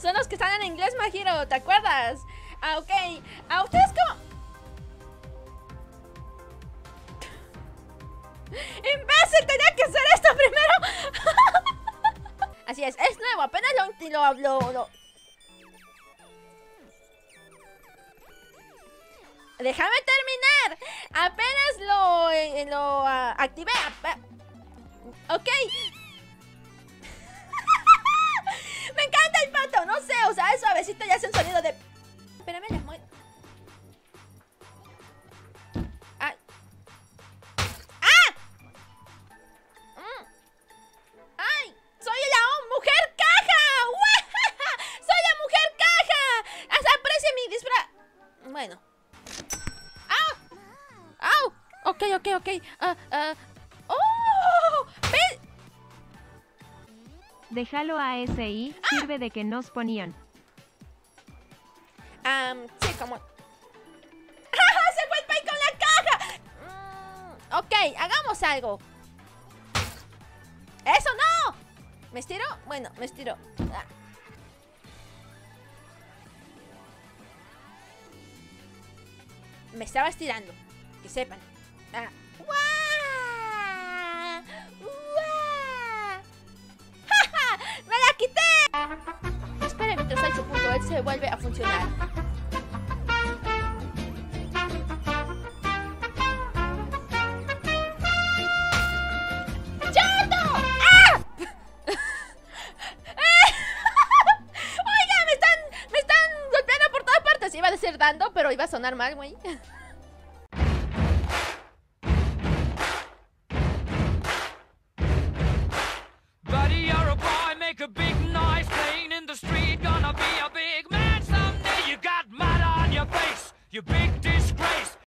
Son los que están en inglés, Majiro, ¿te acuerdas? Ah, ok. ¿A ustedes cómo...? ¡Imbécil! ¡Tenía que hacer esto primero! Así es, es nuevo, apenas lo... lo. Déjame terminar. Apenas lo, eh, lo ah, activé. Ok. Bueno. ¡Au! ¡Au! Ok, ok, ok. Ah, ah. ¡Oh! ¡Ve! Déjalo a SI, sirve de que nos ponían. Am, sí, como... ¡Ah! ¡Se fue el pay con la caja! Mm, ok, hagamos algo. ¡Eso no! ¿Me estiro? Bueno, me estiro. Ah. Me estaba estirando. Que sepan. Ah. ¡Guau! ¡Guau! ¡Ja, ja! ¡Me la quité! Espere mientras punto, él se vuelve a funcionar. Pero iba a sonar mal, güey. You big.